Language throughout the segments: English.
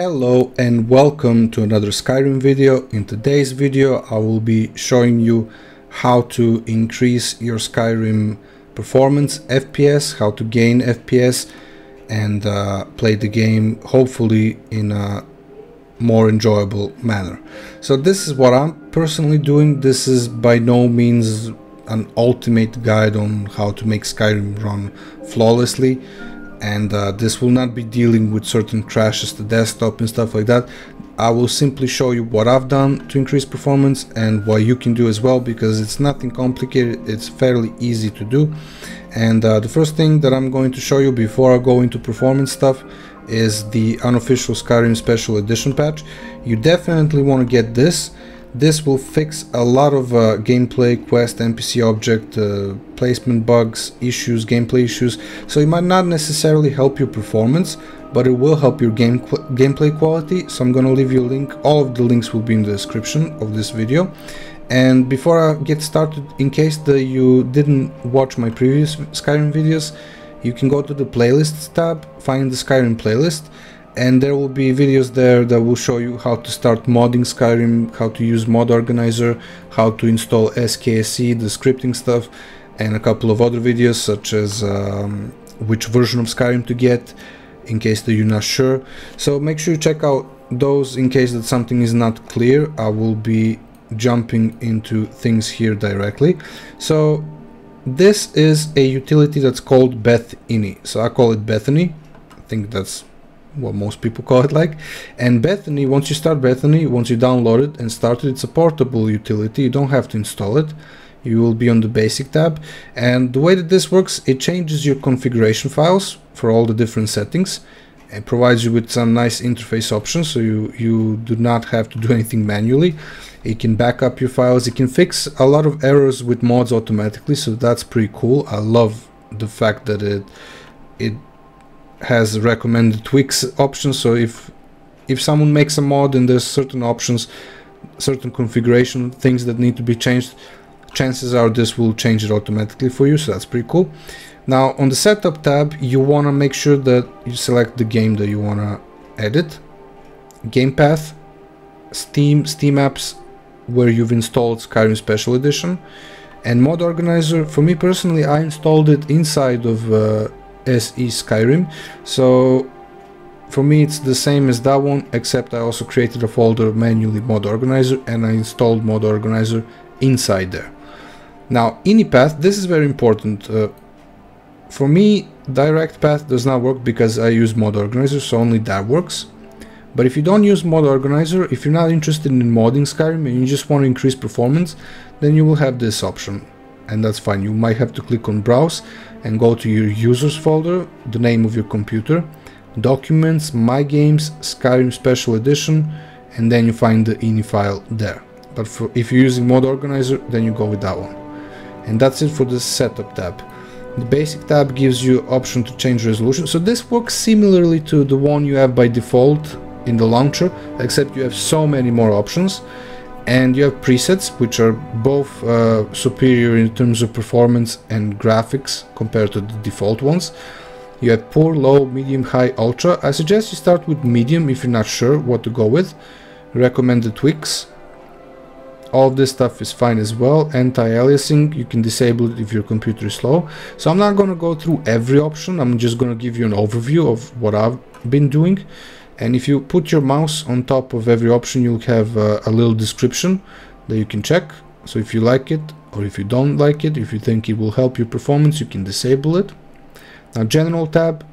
Hello and welcome to another Skyrim video. In today's video I will be showing you how to increase your Skyrim performance FPS, how to gain FPS and uh, play the game hopefully in a more enjoyable manner. So this is what I'm personally doing. This is by no means an ultimate guide on how to make Skyrim run flawlessly and uh, this will not be dealing with certain crashes to desktop and stuff like that. I will simply show you what I've done to increase performance and what you can do as well because it's nothing complicated, it's fairly easy to do. And uh, the first thing that I'm going to show you before I go into performance stuff is the unofficial Skyrim Special Edition patch. You definitely want to get this this will fix a lot of uh, gameplay, quest, NPC object, uh, placement bugs, issues, gameplay issues. So it might not necessarily help your performance, but it will help your game qu gameplay quality. So I'm gonna leave you a link. All of the links will be in the description of this video. And before I get started, in case that you didn't watch my previous Skyrim videos, you can go to the playlists tab, find the Skyrim playlist, and there will be videos there that will show you how to start modding Skyrim, how to use mod organizer, how to install SKSE, the scripting stuff, and a couple of other videos such as um, which version of Skyrim to get in case that you're not sure. So make sure you check out those in case that something is not clear. I will be jumping into things here directly. So this is a utility that's called Beth-Ini. So I call it Bethany. I think that's what most people call it like. And Bethany, once you start Bethany, once you download it and start it, it's a portable utility. You don't have to install it. You will be on the basic tab. And the way that this works, it changes your configuration files for all the different settings and provides you with some nice interface options so you, you do not have to do anything manually. It can back up your files. It can fix a lot of errors with mods automatically, so that's pretty cool. I love the fact that it it has recommended tweaks options so if if someone makes a mod and there's certain options certain configuration things that need to be changed chances are this will change it automatically for you so that's pretty cool. Now on the setup tab you want to make sure that you select the game that you want to edit. Game path steam steam apps where you've installed skyrim special edition. And mod organizer for me personally i installed it inside of uh, SE Skyrim. So for me it's the same as that one except I also created a folder manually mod organizer and I installed mod organizer inside there. Now path. this is very important. Uh, for me direct path does not work because I use mod organizer so only that works. But if you don't use mod organizer, if you're not interested in modding Skyrim and you just want to increase performance, then you will have this option and that's fine. You might have to click on browse and go to your users folder, the name of your computer, documents, my games, Skyrim special edition, and then you find the ini file there. But for, if you're using mod organizer, then you go with that one. And that's it for the setup tab. The basic tab gives you option to change resolution. So this works similarly to the one you have by default in the launcher, except you have so many more options and you have presets which are both uh, superior in terms of performance and graphics compared to the default ones. You have poor, low, medium, high, ultra. I suggest you start with medium if you're not sure what to go with. Recommended tweaks. All this stuff is fine as well. Anti-aliasing, you can disable it if your computer is slow. So I'm not going to go through every option. I'm just going to give you an overview of what I've been doing and if you put your mouse on top of every option you'll have uh, a little description that you can check. So if you like it or if you don't like it if you think it will help your performance you can disable it. Now general tab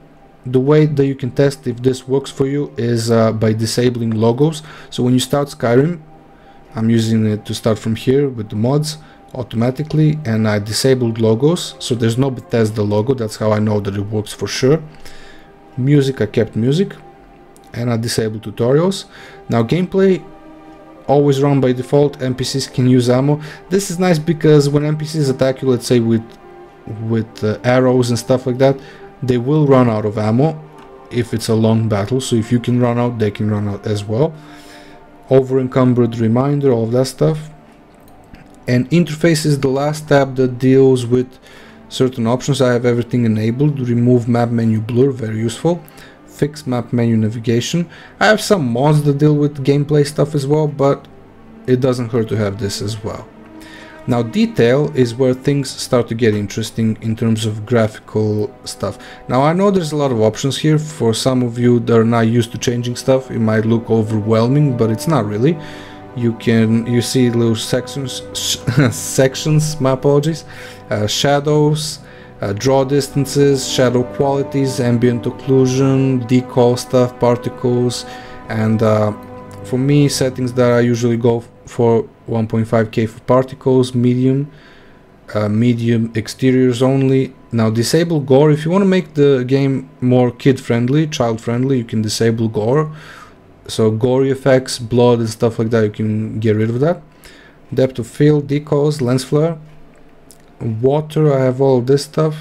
the way that you can test if this works for you is uh, by disabling logos. So when you start Skyrim I'm using it to start from here with the mods automatically and I disabled logos. So there's no Bethesda logo. That's how I know that it works for sure. Music I kept music and I disable tutorials. Now gameplay always run by default, NPCs can use ammo. This is nice because when NPCs attack you, let's say with with uh, arrows and stuff like that, they will run out of ammo if it's a long battle. So if you can run out, they can run out as well. Over encumbered reminder, all that stuff. And interface is the last tab that deals with certain options. I have everything enabled. Remove map menu blur, very useful fix map menu navigation. I have some mods that deal with gameplay stuff as well, but it doesn't hurt to have this as well. Now detail is where things start to get interesting in terms of graphical stuff. Now I know there's a lot of options here. For some of you that are not used to changing stuff, it might look overwhelming, but it's not really. You can you see little sections sections. My apologies. Uh, shadows, uh, draw distances, shadow qualities, ambient occlusion, decal stuff, particles, and uh, for me settings that I usually go for 1.5k for particles, medium, uh, medium exteriors only. Now disable gore, if you want to make the game more kid friendly, child friendly, you can disable gore. So gory effects, blood and stuff like that, you can get rid of that. Depth of field, decals, lens flare. Water, I have all this stuff.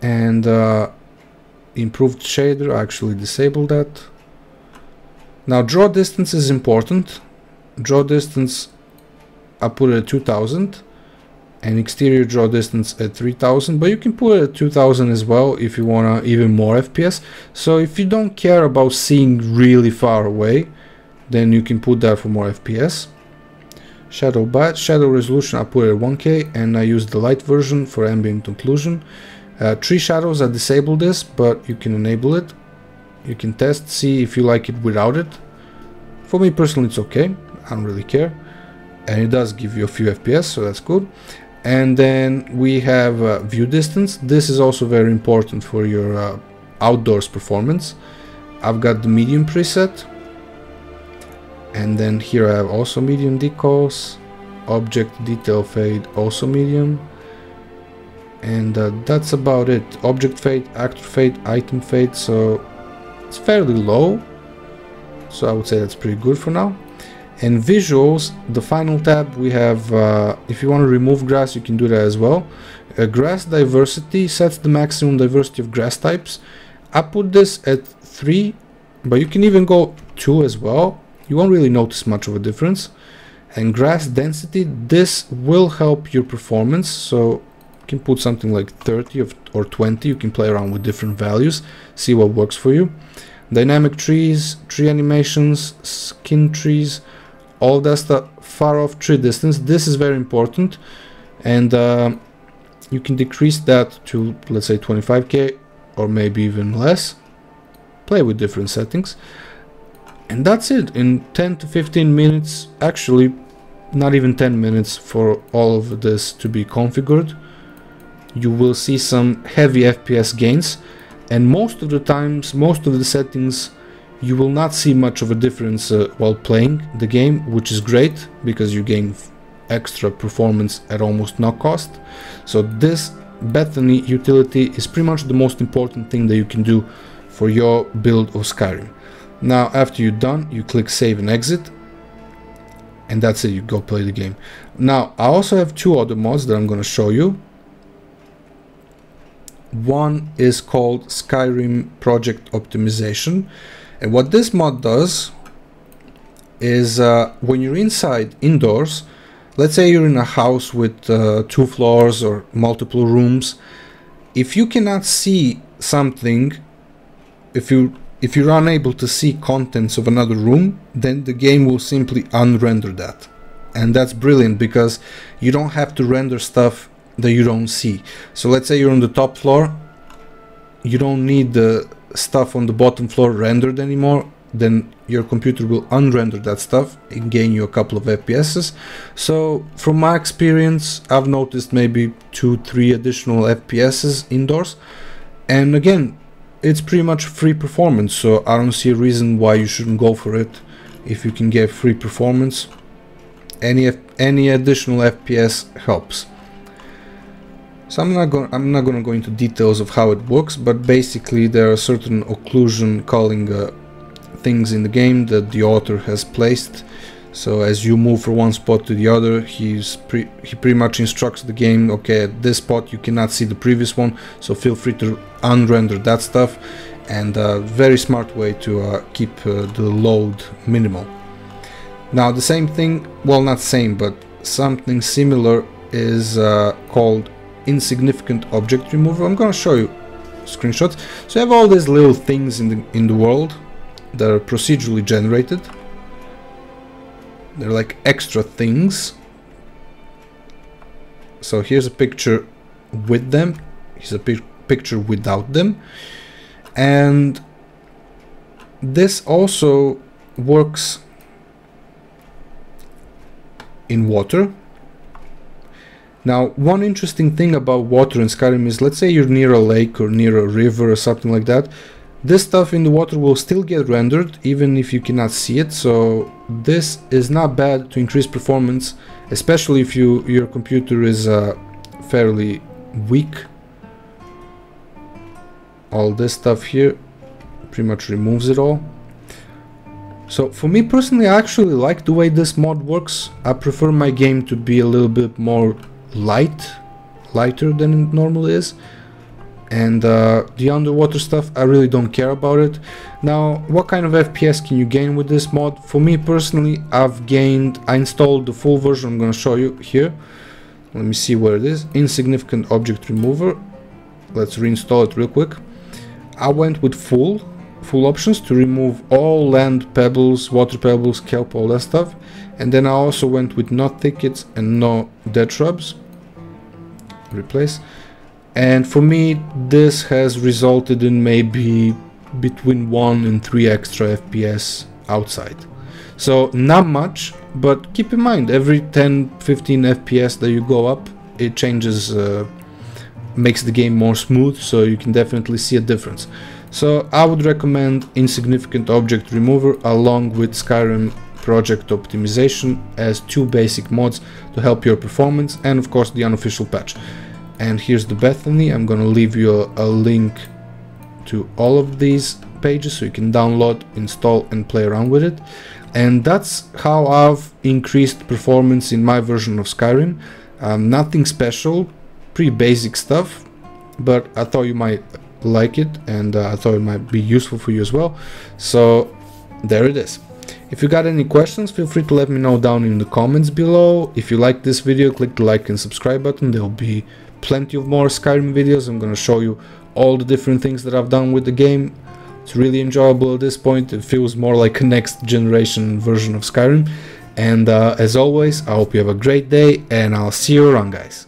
And uh, improved shader, I actually disabled that. Now draw distance is important. Draw distance I put it at 2000 and exterior draw distance at 3000 but you can put it at 2000 as well if you want to even more FPS so if you don't care about seeing really far away then you can put that for more FPS shadow bat shadow resolution I put at 1k and I use the light version for ambient occlusion. Uh, tree shadows I disable this but you can enable it. You can test see if you like it without it. For me personally it's okay. I don't really care. And it does give you a few FPS so that's good. And then we have uh, view distance. This is also very important for your uh, outdoors performance. I've got the medium preset and then here I have also medium decals object detail fade also medium. And uh, that's about it. Object fade actor fade item fade so it's fairly low. So I would say that's pretty good for now. And visuals the final tab we have uh, if you want to remove grass you can do that as well. Uh, grass diversity sets the maximum diversity of grass types. I put this at 3 but you can even go 2 as well you won't really notice much of a difference. And grass density this will help your performance. So you can put something like 30 or 20 you can play around with different values see what works for you. Dynamic trees tree animations skin trees all that stuff far off tree distance. This is very important. And uh, you can decrease that to let's say 25k or maybe even less. Play with different settings and that's it in 10 to 15 minutes actually not even 10 minutes for all of this to be configured you will see some heavy FPS gains and most of the times most of the settings you will not see much of a difference uh, while playing the game, which is great because you gain extra performance at almost no cost. So this Bethany utility is pretty much the most important thing that you can do for your build of Skyrim. Now after you're done, you click save and exit and that's it, you go play the game. Now I also have two other mods that I'm going to show you. One is called Skyrim Project Optimization and what this mod does is uh, when you're inside indoors, let's say you're in a house with uh, two floors or multiple rooms, if you cannot see something, if you if you're unable to see contents of another room, then the game will simply unrender that. And that's brilliant because you don't have to render stuff that you don't see. So let's say you're on the top floor, you don't need the stuff on the bottom floor rendered anymore then your computer will unrender that stuff and gain you a couple of FPSs. So from my experience, I've noticed maybe two, three additional FPSs indoors. And again, it's pretty much free performance, so I don't see a reason why you shouldn't go for it if you can get free performance. Any any additional FPS helps. So I'm not going I'm not going to go into details of how it works, but basically there are certain occlusion culling uh, things in the game that the author has placed. So as you move from one spot to the other, he's pre he pretty much instructs the game, okay, at this spot you cannot see the previous one, so feel free to unrender that stuff. And a very smart way to uh, keep uh, the load minimal. Now the same thing, well not same, but something similar is uh, called insignificant object removal. I'm going to show you screenshots. So you have all these little things in the in the world that are procedurally generated. They're like extra things. So here's a picture with them. Here's a pic picture without them. And this also works in water. Now, one interesting thing about water in Skyrim is, let's say you're near a lake or near a river or something like that, this stuff in the water will still get rendered even if you cannot see it, so this is not bad to increase performance, especially if you your computer is uh, fairly weak. All this stuff here pretty much removes it all. So for me personally, I actually like the way this mod works. I prefer my game to be a little bit more light, lighter than it normally is. And uh, the underwater stuff, I really don't care about it. Now, what kind of FPS can you gain with this mod? For me personally, I've gained, I installed the full version, I'm gonna show you here. Let me see where it is. Insignificant Object Remover. Let's reinstall it real quick. I went with full full options to remove all land pebbles, water pebbles, kelp, all that stuff. And then I also went with no thickets and no dead shrubs. Replace. And for me, this has resulted in maybe between 1 and 3 extra FPS outside. So not much, but keep in mind, every 10-15 FPS that you go up, it changes, uh, makes the game more smooth, so you can definitely see a difference. So I would recommend Insignificant Object Remover along with Skyrim Project Optimization as two basic mods to help your performance and of course the unofficial patch. And here's the Bethany, I'm gonna leave you a, a link to all of these pages so you can download, install and play around with it. And that's how I've increased performance in my version of Skyrim. Um, nothing special, pretty basic stuff, but I thought you might like it and uh, I thought it might be useful for you as well. So there it is. If you got any questions, feel free to let me know down in the comments below. If you like this video, click the like and subscribe button. There'll be plenty of more Skyrim videos. I'm gonna show you all the different things that I've done with the game. It's really enjoyable at this point. It feels more like a next generation version of Skyrim. And uh, as always, I hope you have a great day and I'll see you around guys.